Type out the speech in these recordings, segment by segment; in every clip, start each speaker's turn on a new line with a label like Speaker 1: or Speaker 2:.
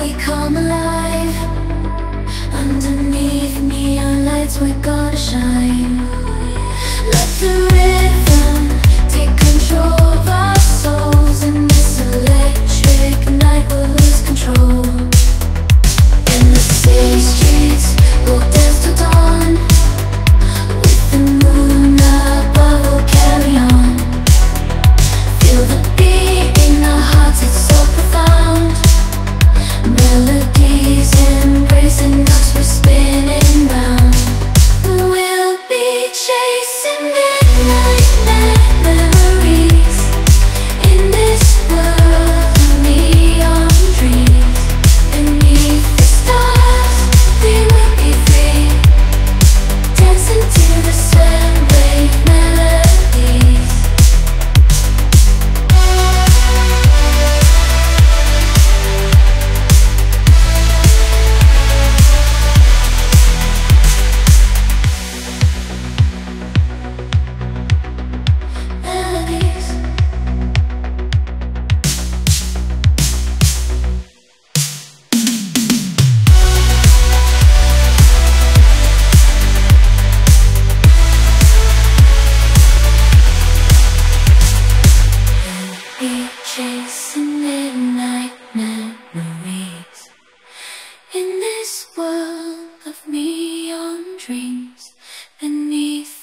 Speaker 1: we come alive. Underneath neon lights we gotta shine. Let the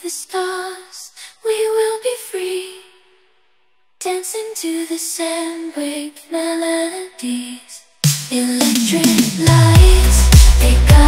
Speaker 1: the stars, we will be free. Dancing to the sandwich melodies, electric lights, they got.